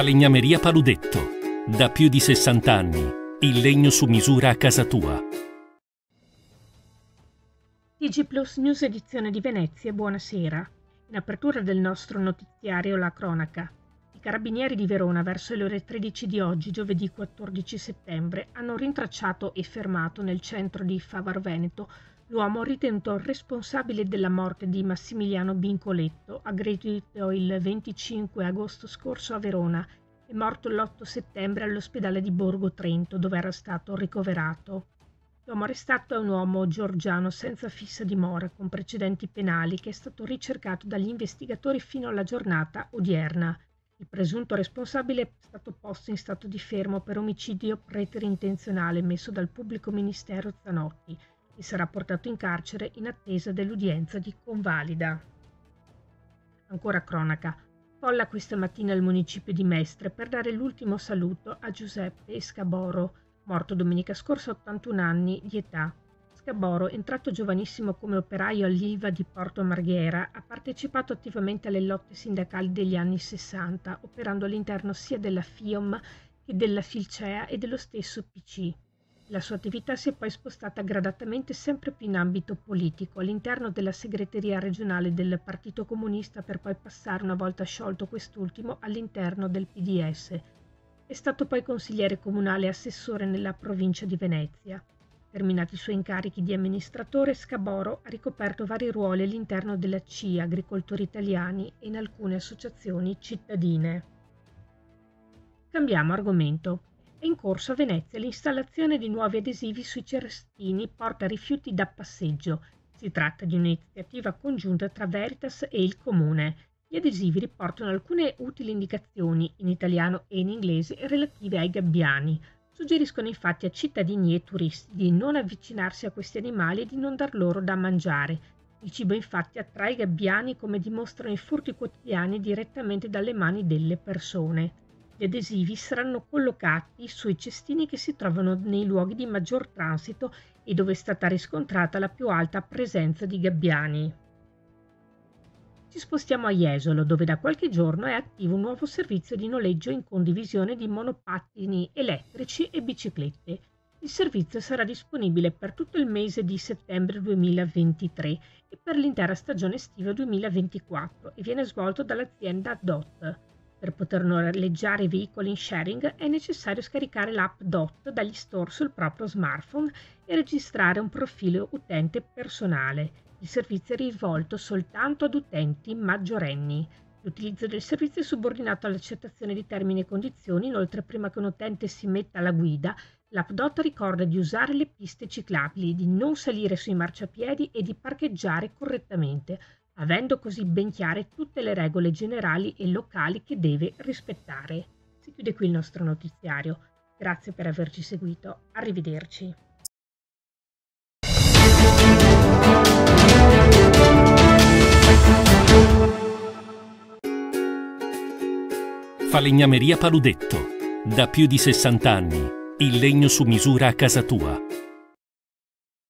Falegnameria Paludetto. Da più di 60 anni. Il legno su misura a casa tua. TG Plus News edizione di Venezia, buonasera. In apertura del nostro notiziario La Cronaca. I carabinieri di Verona verso le ore 13 di oggi, giovedì 14 settembre, hanno rintracciato e fermato nel centro di Favar Veneto l'uomo ritenuto responsabile della morte di Massimiliano Bincoletto, aggredito il 25 agosto scorso a Verona e morto l'8 settembre all'ospedale di Borgo Trento, dove era stato ricoverato. L'uomo arrestato è un uomo georgiano senza fissa dimora, con precedenti penali, che è stato ricercato dagli investigatori fino alla giornata odierna. Il presunto responsabile è stato posto in stato di fermo per omicidio preterintenzionale messo dal pubblico ministero Zanotti, e sarà portato in carcere in attesa dell'udienza di convalida. Ancora cronaca. Folla questa mattina al municipio di Mestre per dare l'ultimo saluto a Giuseppe Scaboro, morto domenica scorsa a 81 anni di età. Scaboro, entrato giovanissimo come operaio all'Ilva di Porto Marghera, ha partecipato attivamente alle lotte sindacali degli anni 60, operando all'interno sia della FIOM che della Filcea e dello stesso PC. La sua attività si è poi spostata gradatamente sempre più in ambito politico, all'interno della segreteria regionale del Partito Comunista per poi passare, una volta sciolto quest'ultimo, all'interno del PDS. È stato poi consigliere comunale e assessore nella provincia di Venezia. Terminati i suoi incarichi di amministratore, Scaboro ha ricoperto vari ruoli all'interno della CIA, Agricoltori Italiani e in alcune associazioni cittadine. Cambiamo argomento. È in corso a Venezia l'installazione di nuovi adesivi sui cestini porta rifiuti da passeggio. Si tratta di un'iniziativa congiunta tra Veritas e il Comune. Gli adesivi riportano alcune utili indicazioni, in italiano e in inglese, relative ai gabbiani. Suggeriscono infatti a cittadini e turisti di non avvicinarsi a questi animali e di non dar loro da mangiare. Il cibo infatti attrae i gabbiani come dimostrano i furti quotidiani direttamente dalle mani delle persone. Gli adesivi saranno collocati sui cestini che si trovano nei luoghi di maggior transito e dove è stata riscontrata la più alta presenza di gabbiani. Ci spostiamo a Jesolo, dove da qualche giorno è attivo un nuovo servizio di noleggio in condivisione di monopattini elettrici e biciclette. Il servizio sarà disponibile per tutto il mese di settembre 2023 e per l'intera stagione estiva 2024 e viene svolto dall'azienda DOT. Per poter noleggiare veicoli in sharing è necessario scaricare l'app DOT dagli store sul proprio smartphone e registrare un profilo utente personale. Il servizio è rivolto soltanto ad utenti maggiorenni. L'utilizzo del servizio è subordinato all'accettazione di termini e condizioni, inoltre prima che un utente si metta alla guida, l'app DOT ricorda di usare le piste ciclabili, di non salire sui marciapiedi e di parcheggiare correttamente avendo così ben chiare tutte le regole generali e locali che deve rispettare. Si chiude qui il nostro notiziario. Grazie per averci seguito. Arrivederci. Falegnameria Paludetto. Da più di 60 anni. Il legno su misura a casa tua